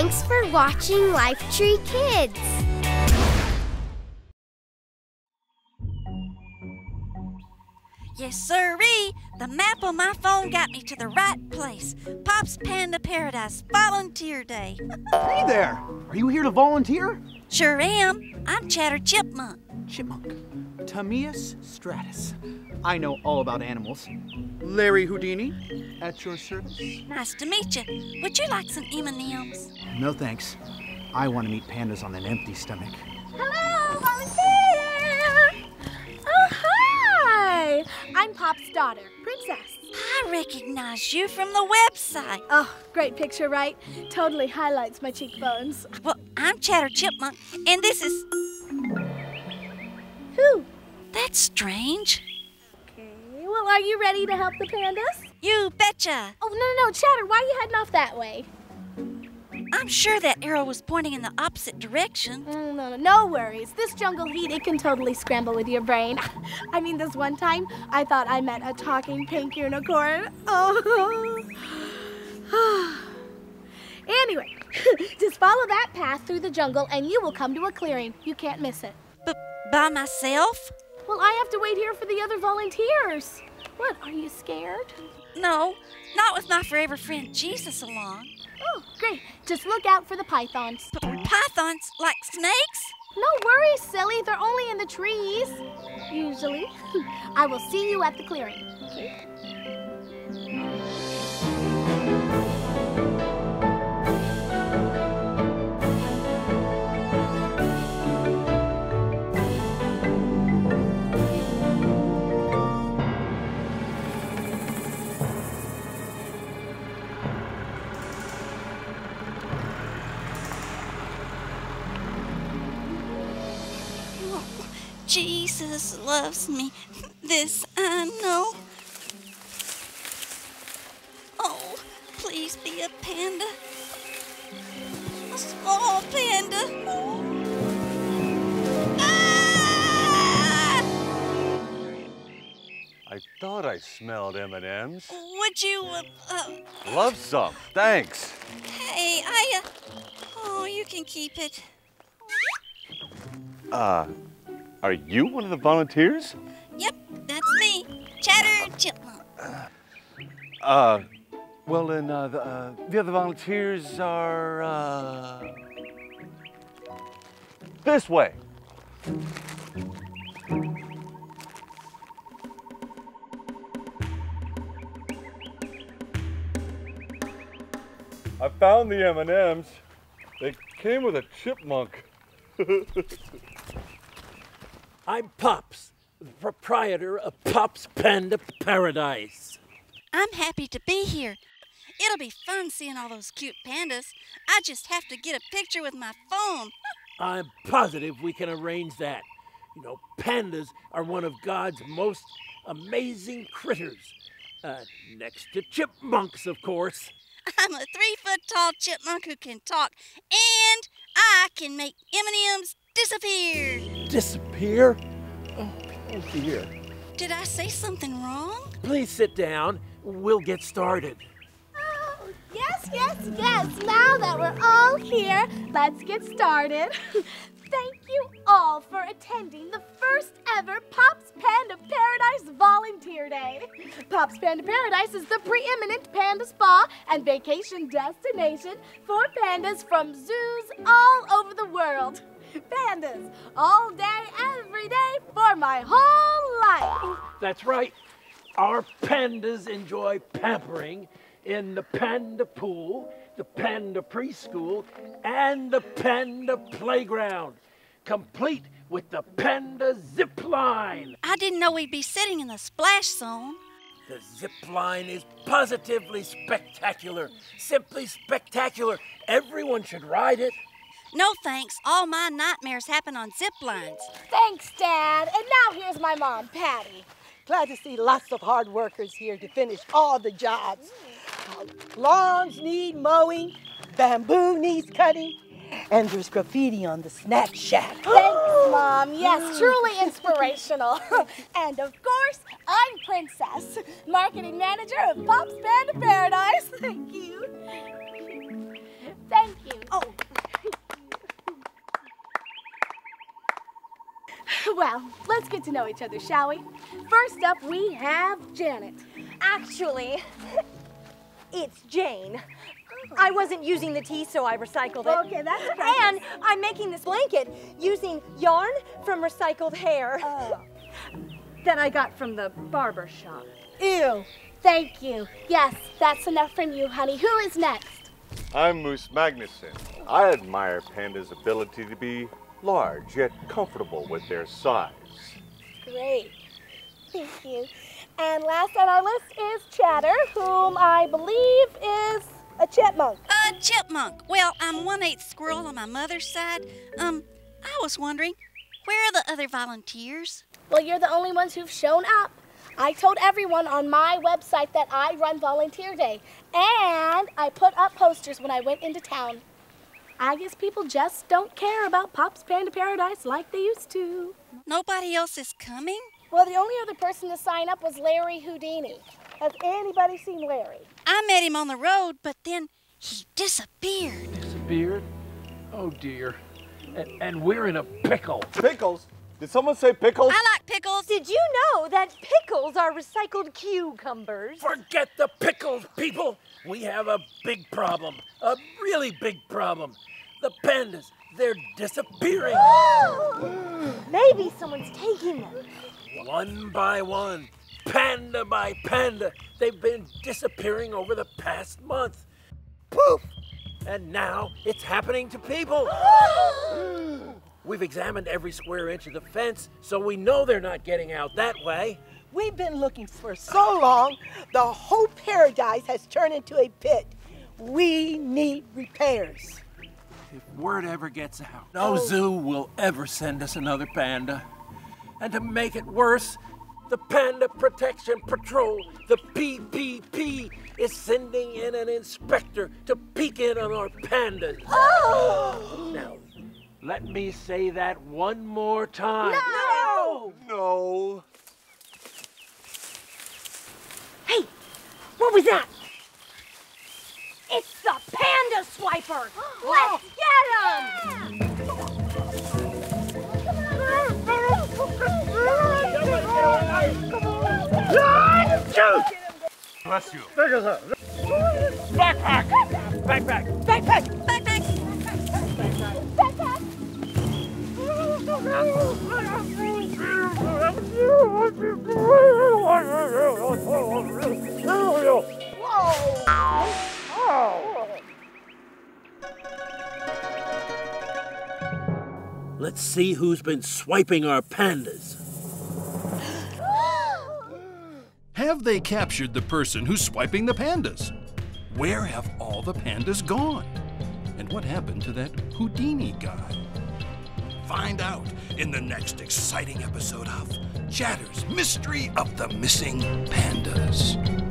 Thanks for watching Life Tree Kids. Yes, sirree. The map on my phone got me to the right place. Pop's Panda Paradise Volunteer Day. Hey there! Are you here to volunteer? Sure am. I'm Chadder Chipmunk. Chipmunk. Tamias striatus. I know all about animals. Larry Houdini, at your service. Nice to meet you. Would you like some M&Ms? No thanks. I want to meet pandas on an empty stomach. Hello, volunteer! Oh, hi! I'm Pop's daughter, Princess. I recognize you from the website. Oh, great picture, right? Totally highlights my cheekbones. Well, I'm Chadder Chipmunk, and this is. Who? That's strange. Okay, well, are you ready to help the pandas? You betcha. Oh, no, no, no, Chadder, why are you heading off that way? I'm sure that arrow was pointing in the opposite direction. Oh, no, no, no worries. This jungle heat, it can totally scramble with your brain. I mean, this one time, I thought I met a talking pink unicorn. Oh. anyway, just follow that path through the jungle and you will come to a clearing. You can't miss it. But by myself? Well, I have to wait here for the other volunteers. What, are you scared? No, not with my forever friend Jesus along. Oh, great. Just look out for the pythons. But pythons like snakes? No worries, silly. They're only in the trees. Usually. I will see you at the clearing. Oh, Jesus loves me. This I know. Oh, please be a panda. A small panda. Ah! I thought I smelled M&Ms. Would you, uh, uh, Love some. Thanks. hey, I, uh, oh, you can keep it. Uh, are you one of the volunteers? Yep, that's me, Chadder Chipmunk. Uh, well then, uh, the, uh, the other volunteers are, uh, this way. I found the M&Ms. They came with a chipmunk. I'm Pops, the proprietor of Pops Panda Paradise. I'm happy to be here. It'll be fun seeing all those cute pandas. I just have to get a picture with my phone. I'm positive we can arrange that. You know, pandas are one of God's most amazing critters. Uh, next to chipmunks, of course. I'm a three foot tall chipmunk who can talk, and I can make M&Ms disappear. Disappear? Oh, oh dear. Did I say something wrong? Please sit down. We'll get started. Oh, yes, yes, yes. Now that we're all here, let's get started. Thank you all for attending the first ever Pops Panda Paradise Volunteer Day. Pops Panda Paradise is the preeminent panda spa and vacation destination for pandas from zoos all over the world. Pandas, all day, every day, for my whole life. That's right. Our pandas enjoy pampering in the panda pool, the panda preschool, and the panda playground, complete with the panda zip line. I didn't know we'd be sitting in the splash zone. The zip line is positively spectacular, simply spectacular. Everyone should ride it. No thanks. All my nightmares happen on zip lines. Thanks, Dad. And now here's my mom, Patty. Glad to see lots of hard workers here to finish all the jobs. Lawns need mowing, bamboo needs cutting, and there's graffiti on the snack shack. Thanks, Mom. Yes, truly inspirational. and of course, I'm Princess, marketing manager of Pop's Panda Paradise. Thank you. Get to know each other, shall we? First up, we have Janet. Actually, it's Jane. Oh. I wasn't using the tea, so I recycled it. Okay, that's And I'm making this blanket using yarn from recycled hair oh. that I got from the barber shop. Ew. Thank you. Yes, that's enough from you, honey. Who is next? I'm Moose Magnuson. I admire pandas' ability to be large yet comfortable with their size. Great. Thank you. And last on our list is Chadder, whom I believe is a chipmunk. A chipmunk. Well, I'm one eighth squirrel on my mother's side. Um, I was wondering, where are the other volunteers? Well, you're the only ones who've shown up. I told everyone on my website that I run Volunteer Day, and I put up posters when I went into town. I guess people just don't care about Pop's Panda Paradise like they used to. Nobody else is coming? Well, the only other person to sign up was Larry Houdini. Has anybody seen Larry? I met him on the road, but then he disappeared. Disappeared? Oh dear. And, and we're in a pickle. Pickles? Did someone say pickles? I like pickles. Did you know that pickles are recycled cucumbers? Forget the pickles, people. We have a big problem. A really big problem. The pandas, they're disappearing. Maybe someone's taking them. One by one, panda by panda, they've been disappearing over the past month. Poof! And now it's happening to people. We've examined every square inch of the fence, so we know they're not getting out that way. We've been looking for so long, the whole paradise has turned into a pit. We need repairs. If word ever gets out, no oh. zoo will ever send us another panda. And to make it worse, the Panda Protection Patrol, the PPP, is sending in an inspector to peek in on our pandas. Oh! Now, let me say that one more time. No! No. Hey, what was that? It's the panda swiper. Oh, Let's get him! Bless you. Backpack! Backpack! Backpack! Backpack. Let's see who's been swiping our pandas. Have they captured the person who's swiping the pandas? Where have all the pandas gone? And what happened to that Houdini guy? Find out in the next exciting episode of Chadder's Mystery of the Missing Pandas.